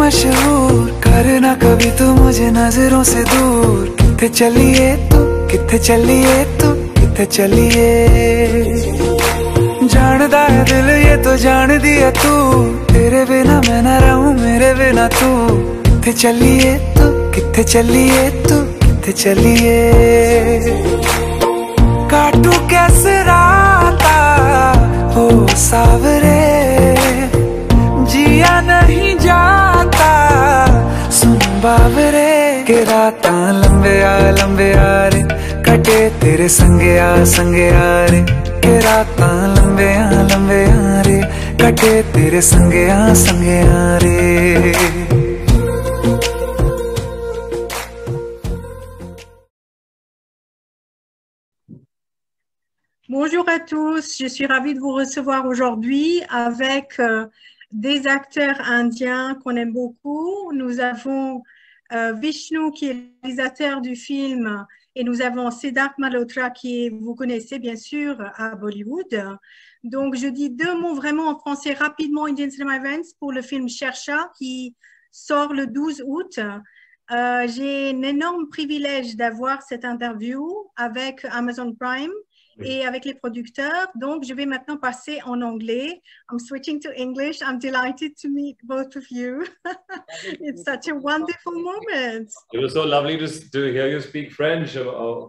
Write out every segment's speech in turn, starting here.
मशहूर करना कभी तू मुझे नज़रों से दूर। किथे चलिए तू, किथे चलिए तू, किथे चलिए? जानदा है दिल ये तो जान दिया तू। तेरे बिना मैं ना रहूँ, मेरे बिना तू। किथे चलिए तू, किथे चलिए तू, किथे चलिए? काटू कैसे राता हो सावरे? जिया नहीं Bonjour à tous, je suis ravie de vous recevoir aujourd'hui avec euh, des acteurs indiens qu'on aime beaucoup. Nous avons euh, Vishnu qui est réalisateur du film et nous avons Siddharth Malhotra qui vous connaissez bien sûr à Bollywood. Donc je dis deux mots vraiment en français rapidement Indian Cinema Events pour le film Chercha qui sort le 12 août. Euh, J'ai un énorme privilège d'avoir cette interview avec Amazon Prime et avec les producteurs. Donc, je vais maintenant passer en anglais. I'm switching to English. I'm delighted to meet both of you. it's such a wonderful moment. It was so lovely to, to hear you speak French. Uh, uh,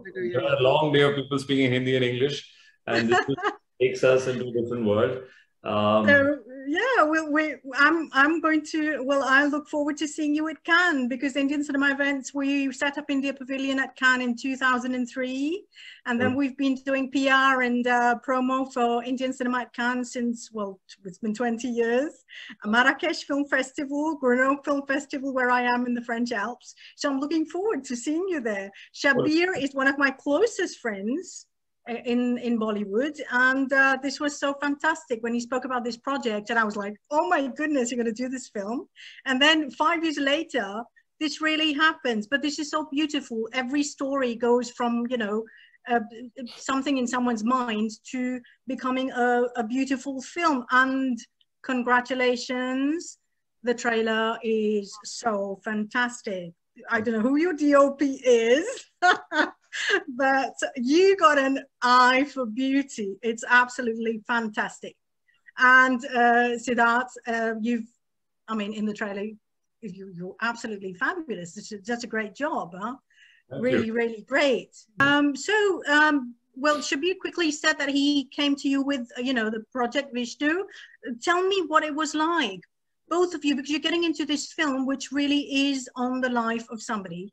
a long day of people speaking Hindi and English, and this takes us into a different world. Um, So, yeah, we, we, I'm, I'm going to, well, I look forward to seeing you at Cannes because Indian Cinema Events, we set up India Pavilion at Cannes in 2003. And then Mm. we've been doing PR and uh, promo for Indian Cinema at Cannes since, well, it's been 20 years. Marrakesh Film Festival, Grenoble Film Festival, where I am in the French Alps. So I'm looking forward to seeing you there. Shabbir is one of my closest friends in in Bollywood, and uh, this was so fantastic when he spoke about this project, and I was like, "Oh my goodness, you're going to do this film!" And then five years later, this really happens. But this is so beautiful. Every story goes from you know uh, something in someone's mind to becoming a, a beautiful film. And congratulations, the trailer is so fantastic. I don't know who your DOP is. but you got an eye for beauty. It's absolutely fantastic. And uh, Sidharth, uh, you've, I mean, in the trailer, you, you're absolutely fabulous. It's just a great job, huh? Thank really, you. really great. Um, so, um, well, Shabbir quickly said that he came to you with, uh, you know, the project Vishnu. Tell me what it was like, both of you, because you're getting into this film, which really is on the life of somebody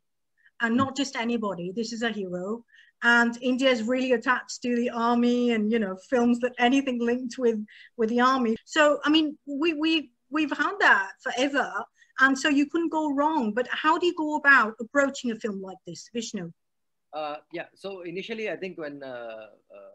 and not just anybody. This is a hero. And India is really attached to the army and, you know, films that anything linked with, with the army. So, I mean, we, we, we've had that forever. And so you couldn't go wrong. But how do you go about approaching a film like this, Vishnu? Uh, yeah. So initially, I think when uh, uh,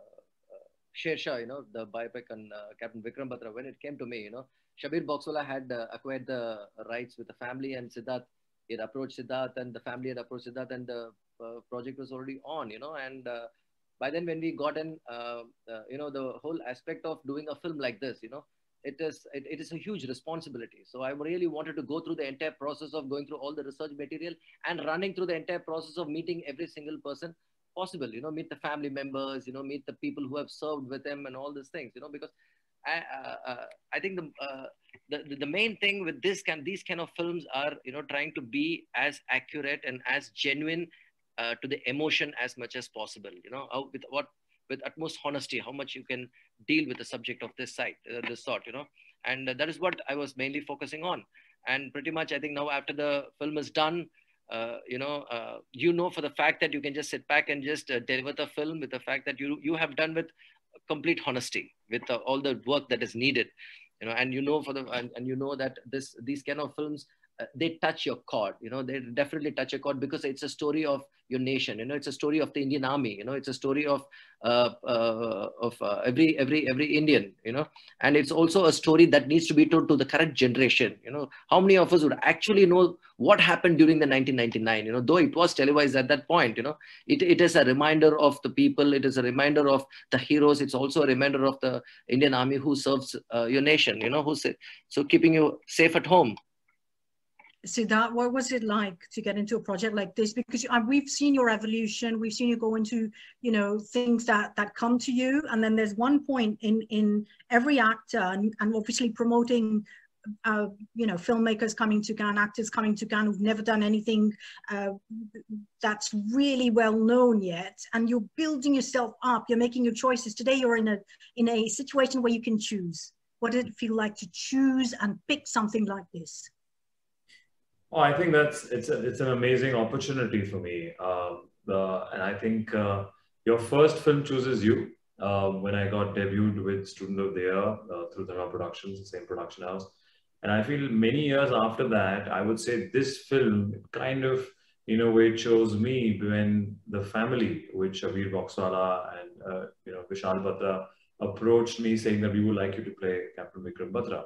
Shershaah, you know, the biopic on uh, Captain Vikram Batra, when it came to me, you know, Shabbir Boxwala had uh, acquired the rights with the family, and Sidharth had approached Sidharth, and the family had approached Sidharth, and the uh, project was already on, you know. And uh, by then, when we got in, uh, uh, you know, the whole aspect of doing a film like this, you know, it is it, it is a huge responsibility. So I really wanted to go through the entire process of going through all the research material and running through the entire process of meeting every single person possible. You know, meet the family members, you know, meet the people who have served with him, and all these things. You know, because I uh, uh, I think the, the the main thing with this kind these kind of films are you know trying to be as accurate and as genuine uh, to the emotion as much as possible. You know, how, with what with utmost honesty, how much you can deal with the subject of this site, uh, this sort. You know, and that is what I was mainly focusing on. And pretty much, I think now after the film is done, uh, you know, uh, you know for the fact that you can just sit back and just uh, deliver the film with the fact that you you have done with complete honesty with uh, all the work that is needed you know and you know for the and, and you know that this these kind of films uh, they touch your chord you know they definitely touch your chord because it's a story of your nation you know it's a story of the indian army you know it's a story of uh, uh, of uh, every every every indian you know. And it's also a story that needs to be told to the current generation you know. How many of us would actually know what happened during the 1999 you know though it was televised at that point you know. It, it is a reminder of the people it is a reminder of the heroes it's also a reminder of the indian army who serves uh, your nation you know who so keeping you safe at home Sidharth, what was it like to get into a project like this? Because we've seen your evolution, we've seen you go into, you know, things that that come to you, and then there's one point in in every actor, and, and obviously promoting, uh, you know, filmmakers coming to Cannes, actors coming to Cannes who've never done anything uh, that's really well known yet, and you're building yourself up, you're making your choices. Today, you're in a in a situation where you can choose. What did it feel like to choose and pick something like this? Oh, I think that's it's a, it's an amazing opportunity for me. Um, the, and I think uh, your first film chooses you. Um, when I got debuted with Student of the Year uh, through Dharma Productions, the same production house, and I feel many years after that, I would say this film kind of in a way chose me when the family, which Shabbir Boxwala and uh, you know Vishal Batra approached me saying that we would like you to play Captain Vikram Batra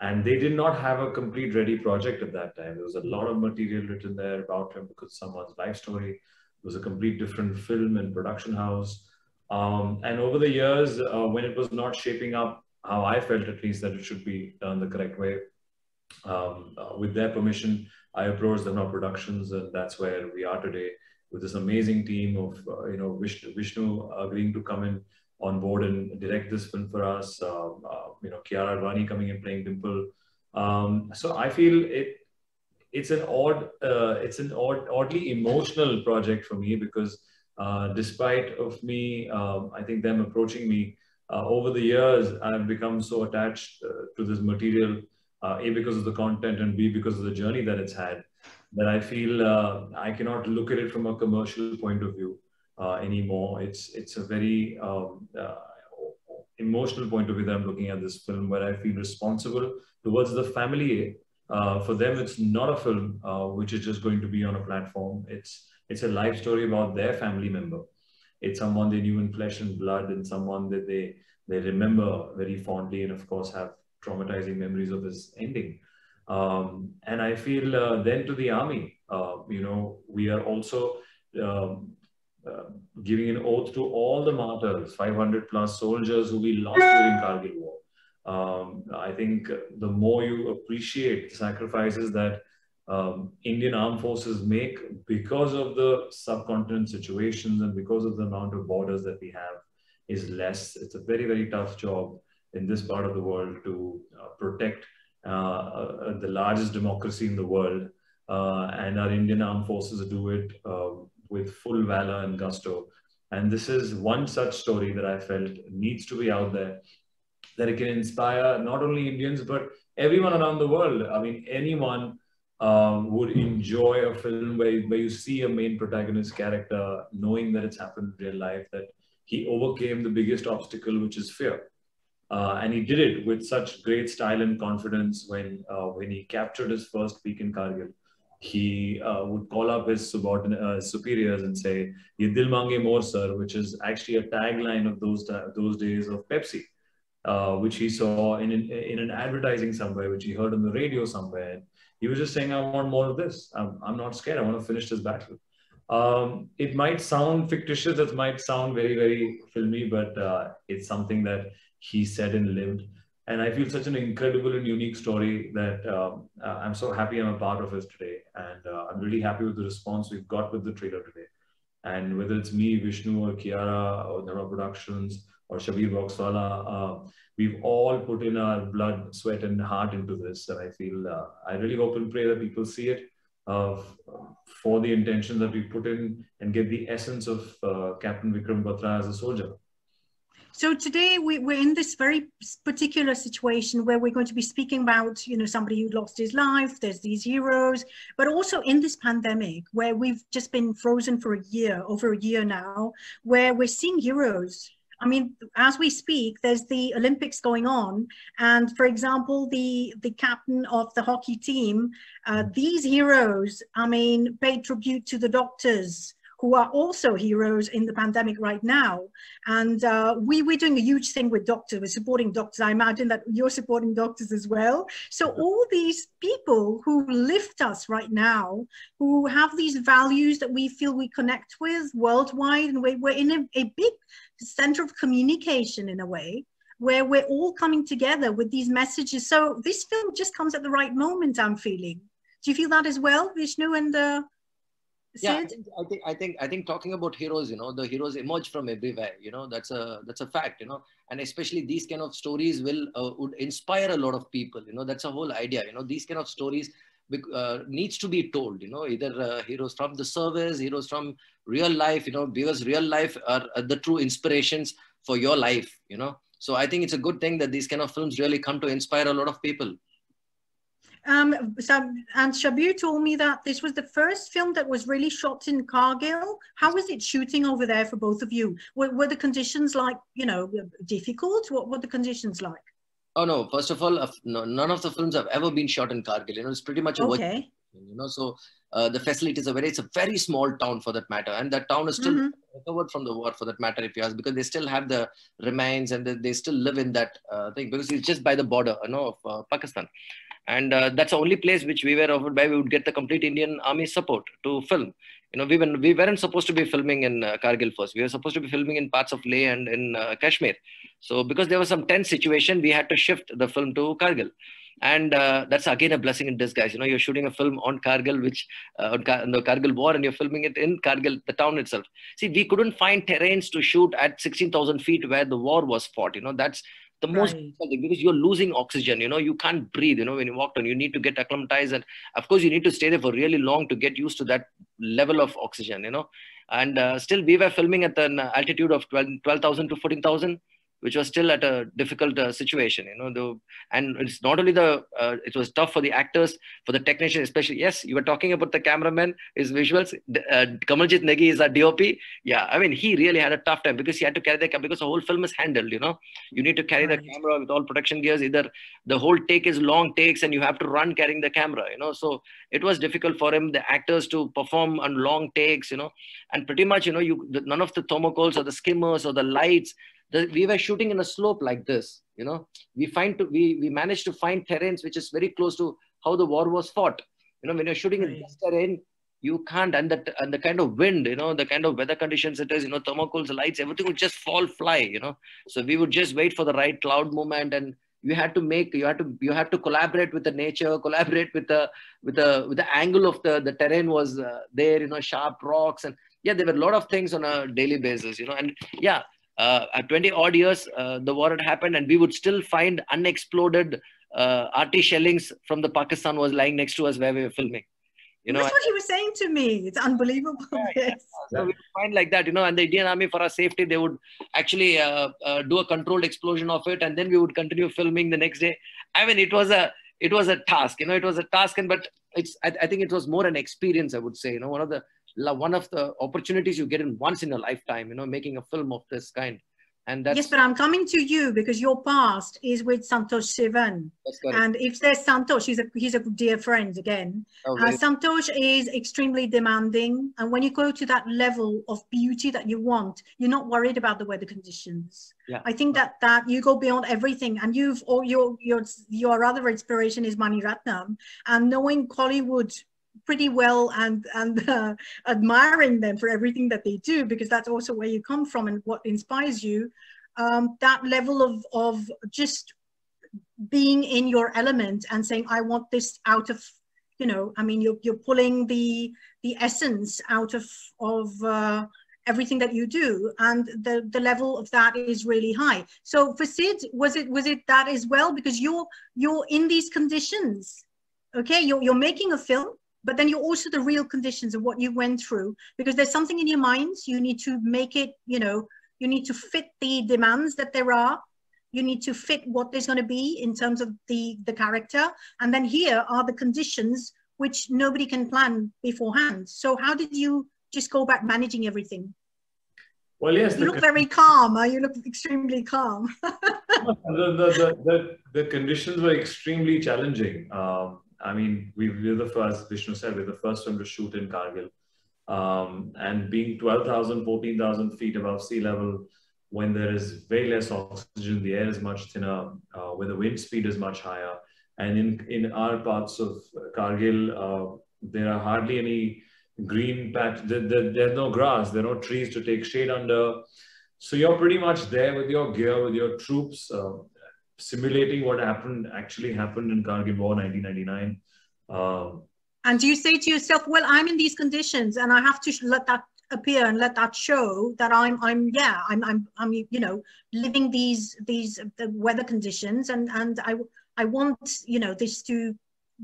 and they did not have a complete ready project at that time. There was a lot of material written there about him because someone's life story. It was a complete different film and production house. Um, and over the years, uh, when it was not shaping up how I felt at least that it should be done the correct way, um, uh, with their permission, I approached Dharma Productions, and that's where we are today with this amazing team of uh, you know Vishnu, Vishnu agreeing to come in on board and direct this film for us. Uh, uh, you know, Kiara Advani coming and playing Dimple. Um, so I feel it. It's an odd, uh, it's an odd, oddly emotional project for me because uh, despite of me, um, I think them approaching me uh, over the years, I've become so attached uh, to this material, a because of the content and b because of the journey that it's had, that I feel I cannot look at it from a commercial point of view uh, anymore. It's it's a very um, uh, emotional point of view that I'm looking at this film, where I feel responsible towards the family. Uh, for them, it's not a film uh, which is just going to be on a platform. It's it's a life story about their family member. It's someone they knew in flesh and blood, and someone that they they remember very fondly, and of course have traumatizing memories of his ending. Um, and I feel uh, then to the army, uh, you know, we are also um, uh, giving an oath to all the martyrs, 500 plus soldiers who we lost during Kargil war. Um, I think the more you appreciate the sacrifices that um, Indian armed forces make because of the subcontinent situations and because of the amount of borders that we have is less. It's a very, very tough job in this part of the world to uh, protect uh, uh, the largest democracy in the world. Uh, and our Indian armed forces do it um, with full valor and gusto. And this is one such story that I felt needs to be out there, that it can inspire not only Indians, but everyone around the world. I mean, anyone um, would enjoy a film where, where you see a main protagonist character knowing that it's happened in real life, that he overcame the biggest obstacle, which is fear. Uh, and he did it with such great style and confidence when, uh, when he captured his first peak in Kargil he uh, would call up his subordinate uh, superiors and say "Ye dil mange more, sir," which is actually a tagline of those those days of Pepsi, uh, which he saw in an, in an advertising somewhere, which he heard on the radio somewhere. He was just saying, "I want more of this. I'm, I'm not scared. I want to finish this battle." Um, it might sound fictitious. It might sound very very filmy, but uh, it's something that he said and lived. And I feel such an incredible and unique story that um, uh, I'm so happy I'm a part of it today. And uh, I'm really happy with the response we've got with the trailer today. And whether it's me, Vishnu, or Kiara, or Dharma Productions, or Shabbir Boxwala, uh, we've all put in our blood, sweat, and heart into this. And I feel, uh, I really hope and pray that people see it uh, for the intention that we put in and get the essence of uh, Captain Vikram Batra as a soldier. So today we, we're in this very particular situation where we're going to be speaking about, you know, somebody who lost his life, there's these heroes, but also in this pandemic where we've just been frozen for a year, over a year now, where we're seeing heroes. I mean, as we speak, there's the Olympics going on, and for example, the the captain of the hockey team, uh, these heroes, I mean, paid tribute to the doctors who are also heroes in the pandemic right now. And uh, we, we're doing a huge thing with doctors, we're supporting doctors. I imagine that you're supporting doctors as well. So all these people who lift us right now, who have these values that we feel we connect with worldwide, and we're, we're in a, a big center of communication in a way, where we're all coming together with these messages. So this film just comes at the right moment, I'm feeling. Do you feel that as well, Vishnu and uh, yeah I think, I think i think i think talking about heroes you know the heroes emerge from everywhere you know that's a that's a fact you know and especially these kind of stories will uh, would inspire a lot of people you know that's a whole idea you know these kind of stories uh, needs to be told you know either uh, heroes from the service heroes from real life you know because real life are, are the true inspirations for your life you know. So i think it's a good thing that these kind of films really come to inspire a lot of people um, so, and Shabbir told me that this was the first film that was really shot in Kargil. How was it shooting over there for both of you? Were, were the conditions like, you know, difficult? What were the conditions like? Oh no! First of all, uh, no, none of the films have ever been shot in Kargil. You know, it's pretty much a okay. you know, so uh, the facilities are very. It's a very small town for that matter, and that town is still mm-hmm. recovered from the war for that matter. If you ask, because they still have the remains and they, they still live in that uh, thing because it's just by the border, you know, of uh, Pakistan and uh, that's the only place which we were offered by we would get the complete indian army support to film. You know we, were, we weren't supposed to be filming in uh, kargil first. We were supposed to be filming in parts of leh and in uh, kashmir. So because there was some tense situation we had to shift the film to kargil. And uh, that's again a blessing in disguise. You know you're shooting a film on kargil which uh, on Kar- the kargil war and you're filming it in kargil the town itself. See we couldn't find terrains to shoot at 16000 feet where the war was fought. You know that's the most right. because you're losing oxygen you know you can't breathe you know when you walk on you need to get acclimatized and of course you need to stay there for really long to get used to that level of oxygen you know and uh, still we were filming at an altitude of 12,000 12, to 14,000 which was still at a difficult uh, situation you know the and it's not only the uh, it was tough for the actors for the technician especially yes you were talking about the cameraman his visuals uh, Kamaljeet Negi is a dop yeah i mean he really had a tough time because he had to carry the camera because the whole film is handheld you know. You need to carry right. the camera with all protection gears either the whole take is long takes and you have to run carrying the camera you know. So it was difficult for him the actors to perform on long takes you know. And pretty much you know you the, none of the thermocols or the skimmers or the lights the, we were shooting in a slope like this you know. We find to we we managed to find terrains which is very close to how the war was fought. You know when you're shooting right. in this terrain you can't and the and the kind of wind you know the kind of weather conditions it is you know thermocols lights everything would just fall fly you know. So we would just wait for the right cloud movement and you had to make you had to you had to collaborate with the nature collaborate with the with the with the angle of the the terrain was uh, there you know sharp rocks and yeah there were a lot of things on a daily basis you know. And yeah uh, at 20 odd years, uh, the war had happened, and we would still find unexploded uh, RT shellings from the Pakistan was lying next to us where we were filming. You know, that's what he was saying to me. It's unbelievable. Yeah, yeah. So we find like that, you know, and the Indian Army, for our safety, they would actually uh, uh, do a controlled explosion of it, and then we would continue filming the next day. I mean, it was a it was a task, you know, it was a task, and but it's I, I think it was more an experience. I would say, you know, one of the one of the opportunities you get in once in a lifetime you know making a film of this kind. And that's yes but i'm coming to you because your past is with santosh sivan. And if there's santosh he's a he's a dear friend again. Oh, uh, santosh is extremely demanding. And when you go to that level of beauty that you want you're not worried about the weather conditions. Yeah. i think that that you go beyond everything. And you've or your your your other inspiration is mani ratnam. And knowing Kollywood pretty well and and uh, admiring them for everything that they do because that's also where you come from and what inspires you. Um, that level of of just being in your element and saying i want this out of you know i mean you're, you're pulling the the essence out of of uh, everything that you do and the the level of that is really high. So for sid was it was it that as well? Because you're you're in these conditions okay? You're, you're making a film but then you're also the real conditions of what you went through because there's something in your minds you need to make it you know you need to fit the demands that there are. You need to fit what there's going to be in terms of the the character. And then here are the conditions which nobody can plan beforehand. So how did you just go about managing everything? Well yes you look very calm you look extremely calm. The, the, the, the, the conditions were extremely challenging. Um, I mean, we were the first, Vishnu said, we're the first one to shoot in Kargil. Um, and being 12,000, 14,000 feet above sea level, when there is very less oxygen, the air is much thinner, uh, the wind speed is much higher. And in, in our parts of Kargil, uh, there are hardly any green patch. There, there, there's no grass, there are no trees to take shade under. So you're pretty much there with your gear, with your troops. Uh, simulating what happened actually happened in Kargil War 1999. Um, And do you say to yourself, well, I'm in these conditions and I have to let that appear and let that show that I'm, I'm, yeah, I'm, I'm, I'm, you know, living these, these the weather conditions and, and I, I want, you know, this to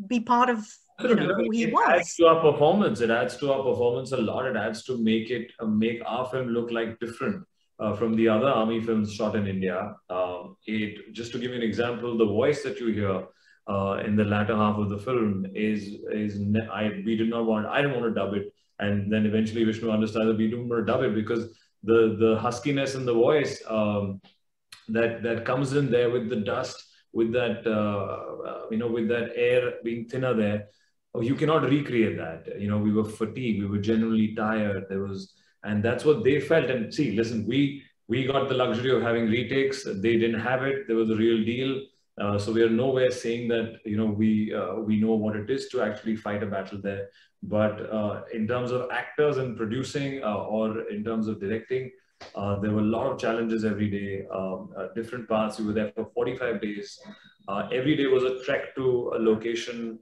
be part of, you know, who he it was. adds to our performance. It adds to our performance a lot. It adds to make it, uh, make our film look like different. Uh, from the other army films shot in India. Um, it just to give you an example, the voice that you hear uh, in the latter half of the film is is I we did not want I didn't want to dub it, and then eventually Vishnu understood that we didn't want to dub it because the the huskiness in the voice um, that that comes in there with the dust, with that uh, uh, you know with that air being thinner there. Oh, you cannot recreate that. You know, we were fatigued, we were generally tired. There was and that's what they felt. And see listen we we got the luxury of having retakes. They didn't have it. There was a real deal. Uh, so we are nowhere saying that you know we uh, we know what it is to actually fight a battle there. But uh, in terms of actors and producing uh, or in terms of directing uh, there were a lot of challenges every day. Um, uh, different paths. We were there for 45 days. Every day was a trek to a location.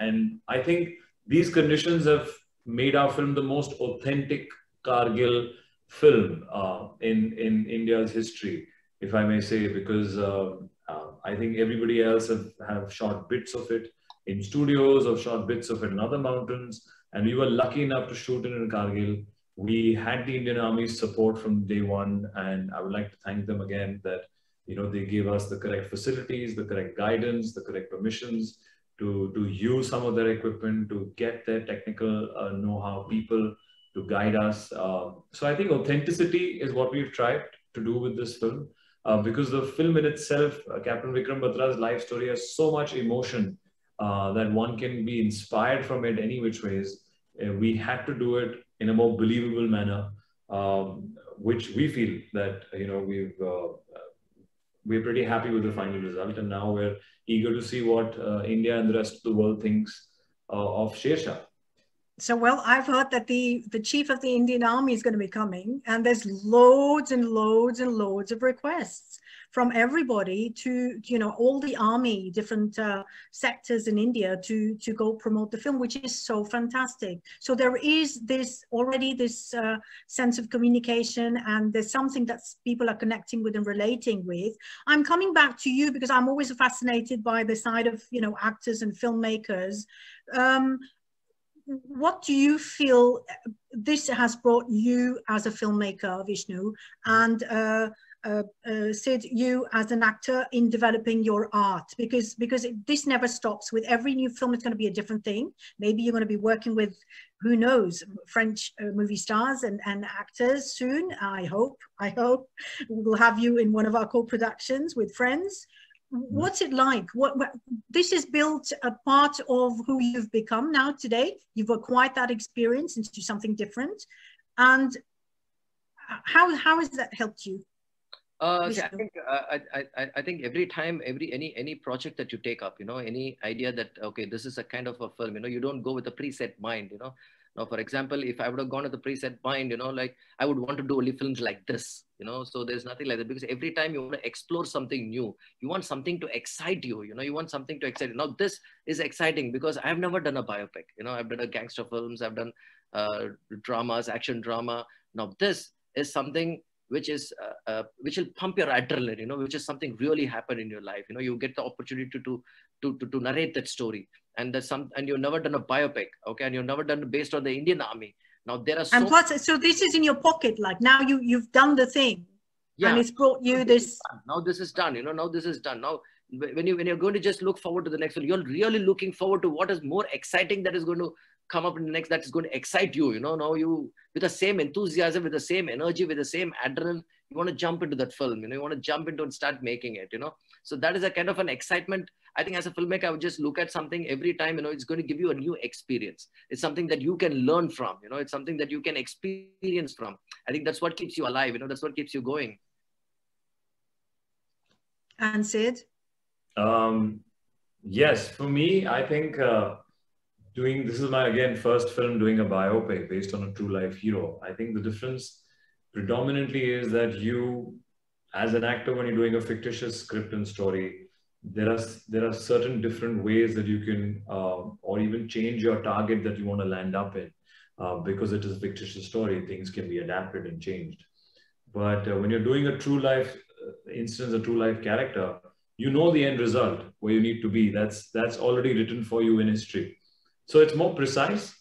And i think these conditions have made our film the most authentic Kargil film uh, in in India's history, if I may say, because uh, uh, I think everybody else have, have shot bits of it in studios or shot bits of it in other mountains, and we were lucky enough to shoot it in Kargil. We had the Indian Army's support from day one, and I would like to thank them again that you know they gave us the correct facilities, the correct guidance, the correct permissions to to use some of their equipment, to get their technical uh, know-how people to guide us. Uh, so I think authenticity is what we've tried to do with this film. Uh, because the film in itself, uh, Captain Vikram Batra's life story has so much emotion uh, that one can be inspired from it any which ways. Uh, we had to do it in a more believable manner, um, which we feel that you know we've uh, we're pretty happy with the final result, and now we're eager to see what India and the rest of the world thinks of Shershaah so well i've heard that the the chief of the indian army is going to be coming and there's loads and loads and loads of requests from everybody to you know all the army different uh, sectors in india to to go promote the film which is so fantastic. So there is this already this uh, sense of communication and there's something that people are connecting with and relating with. I'm coming back to you because i'm always fascinated by the side of you know actors and filmmakers. Um, what do you feel this has brought you as a filmmaker, of Vishnu, and uh, uh, uh, Sid, you as an actor in developing your art? Because because it, this never stops. With every new film, it's going to be a different thing. Maybe you're going to be working with, who knows, French uh, movie stars and, and actors soon. I hope. I hope we'll have you in one of our co-productions with friends what's it like? What, what, this is built a part of who you've become now today. You've acquired that experience into something different. And how how has that helped you? Uh, see, I think uh, I, I, I think every time every any any project that you take up you know any idea that okay this is a kind of a film you know you don't go with a preset mind you know now, for example, if I would have gone to the preset mind, you know, like I would want to do only films like this, you know, so there's nothing like that because every time you want to explore something new, you want something to excite you, you know, you want something to excite you. Now, this is exciting because I've never done a biopic, you know, I've done a gangster films, I've done uh, dramas, action drama. Now, this is something which is uh, uh, which will pump your adrenaline you know? Which is something really happen in your life you know? You get the opportunity to to to, to narrate that story and there's some and you've never done a biopic okay? And you've never done based on the indian army. Now there are so and plus so this is in your pocket like now you you've done the thing. Yeah. and it's brought you this now this is done you know now this is done. Now when you when you're going to just look forward to the next one you're really looking forward to what is more exciting that is going to come up in the next that is going to excite you you know? Now you with the same enthusiasm with the same energy with the same adrenaline you want to jump into that film you know? You want to jump into and start making it you know? So that is a kind of an excitement i think as a filmmaker i would just look at something every time you know it's going to give you a new experience. It's something that you can learn from you know it's something that you can experience from. I think that's what keeps you alive you know that's what keeps you going. And sid? Um yes for me i think uh doing this is my again first film doing a biopic based on a true life hero. I think the difference predominantly is that you, as an actor, when you're doing a fictitious script and story, there are there are certain different ways that you can uh, or even change your target that you want to land up in uh, because it is a fictitious story things can be adapted and changed. But uh, when you're doing a true life uh, instance a true life character you know the end result where you need to be. That's that's already written for you in history. So it's more precise.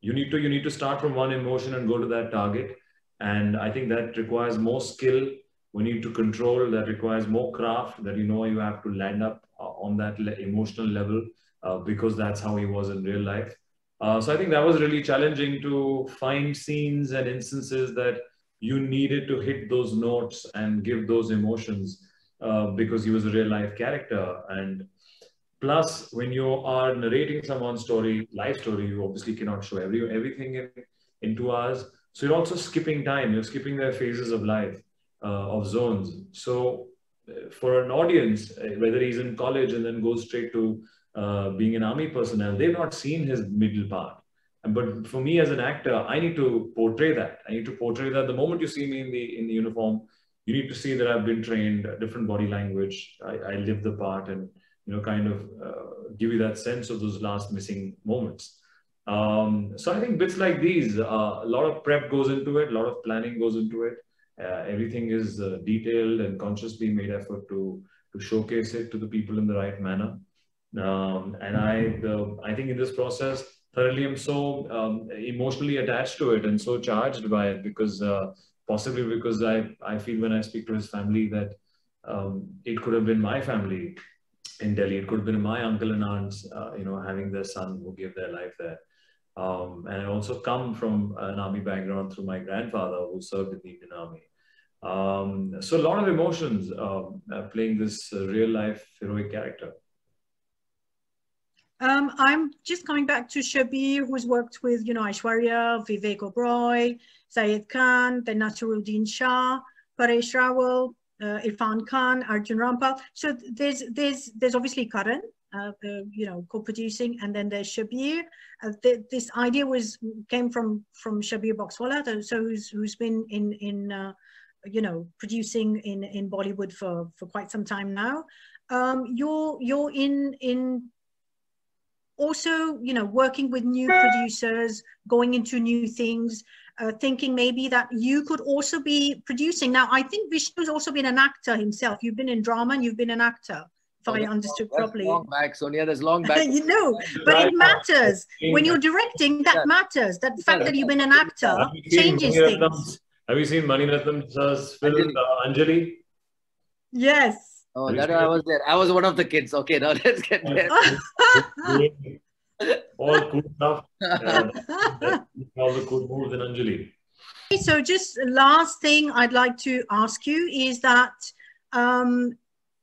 You need to you need to start from one emotion and go to that target. And i think that requires more skill we need to control that requires more craft that you know you have to land up uh, on that emotional level uh, because that's how he was in real life. Uh, so i think that was really challenging to find scenes and instances that you needed to hit those notes and give those emotions uh, because he was a real life character. And plus when you are narrating someone's story life story you obviously cannot show every, everything in, in two hours. So you're also skipping time. You're skipping their phases of life of zones. So uh, for an audience, uh, whether he's in college and then goes straight to uh, being an army personnel, they've not seen his middle part. But for me as an actor, I need to portray that. I need to portray that the moment you see me in the in the uniform, you need to see that I've been trained, different body language. I, I live the part, and you know, kind of uh, give you that sense of those last missing moments. Um, so I think bits like these, uh, a lot of prep goes into it, a lot of planning goes into it. Uh, everything is uh, detailed and consciously made effort to to showcase it to the people in the right manner. Um, and I, the, I think in this process, thoroughly I'm so um, emotionally attached to it and so charged by it because uh, possibly because I, I feel when I speak to his family that um, it could have been my family in Delhi. It could have been my uncle and aunts, uh, you know, having their son who gave their life there. Um, and I also come from an army background through my grandfather who served in the Indian Army. Um, so a lot of emotions um, uh, playing this uh, real life heroic character. Um, I'm just coming back to Shabbir, who's worked with, you know, Aishwarya, Vivek Oberoi, Zayed Khan, then Naseeruddin Shah, Paresh Rawal, uh, Irfan Khan, Arjun Rampal. So there's there's there's obviously Karan, uh, you know, co-producing, and then there's Shabbir. Uh, th this idea was came from from Shabbir Boxwala, so who's who's been in in uh, you know producing in in Bollywood for for quite some time now. Um, you're you're in in also you know working with new producers, going into new things. Uh, thinking maybe that you could also be producing. Now, I think Vishnu's also been an actor himself. You've been in drama and you've been an actor, if oh, I understood long, properly. long back, Sonia. There's long back. you know, but it matters when you're directing. That matters. That the fact that you've been an actor changes things. Have you seen Maniratnam's film Anjali? Uh, Anjali? Yes. Oh, that I was there. I was one of the kids. Okay, now let's get there. all cool stuff. Uh, all the cool moves in Anjali. So, just last thing I'd like to ask you is that um,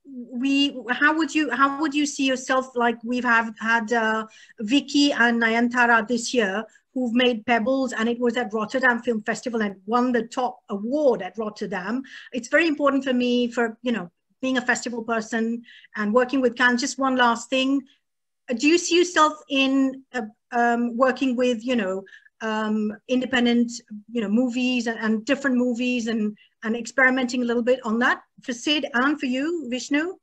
we how would you how would you see yourself like we've have had uh, Vicky and Nayantara this year who've made Pebbles and it was at Rotterdam Film Festival and won the top award at Rotterdam. It's very important for me for, you know, being a festival person and working with Cannes. Just one last thing. Do you see yourself in uh, um, working with, you know, um, independent, you know, movies and, and different movies and, and experimenting a little bit on that for Sid and for you, Vishnu?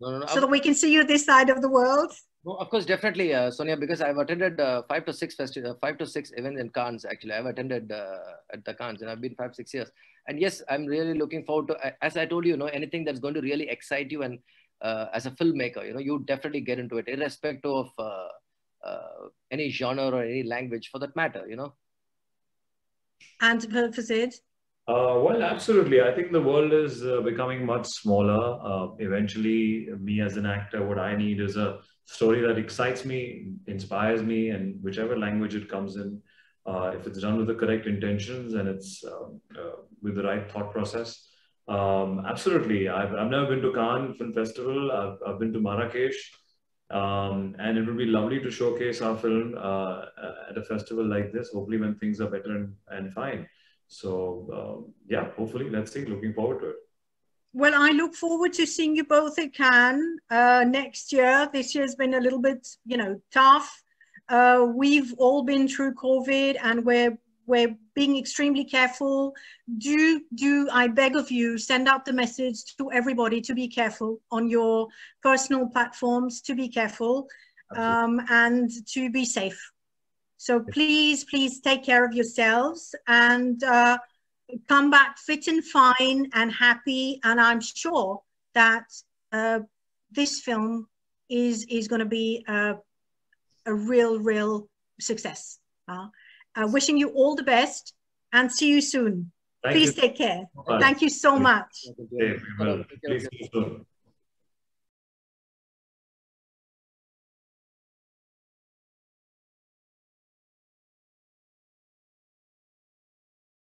No, no, no. So that we can see you this side of the world. No, of course, definitely, uh, Sonia, because I've attended uh, five to six festi- uh, five to six events in Cannes. Actually, I've attended uh, at the Cannes, and I've been five six years. And yes, I'm really looking forward to. As I told you, you know, anything that's going to really excite you, and uh, as a filmmaker, you know, you definitely get into it, irrespective of uh, any genre or any language, for that matter. You know. And for, for Sid. Uh, well, absolutely. I think the world is uh, becoming much smaller. Uh, eventually, me as an actor, what I need is a story that excites me, inspires me, and whichever language it comes in, uh, if it's done with the correct intentions and it's um, uh, with the right thought process. Um, absolutely. I've, I've never been to Cannes Film Festival. I've, I've been to Marrakesh. Um, and it would be lovely to showcase our film uh, at a festival like this, hopefully when things are better and, and fine. So um, yeah, hopefully, let's see. Looking forward to it. Well, I look forward to seeing you both at Cannes uh, next year. This year's been a little bit, you know, tough. Uh, we've all been through COVID and we're we're being extremely careful. Do, do, I beg of you, send out the message to everybody to be careful on your personal platforms, to be careful um, and to be safe. So please, please take care of yourselves and uh, come back fit and fine and happy. And I'm sure that uh, this film is, is going to be a, a real, real success. Uh, uh, wishing you all the best and see you soon. Thank Please you. take care. Bye. Thank you so much.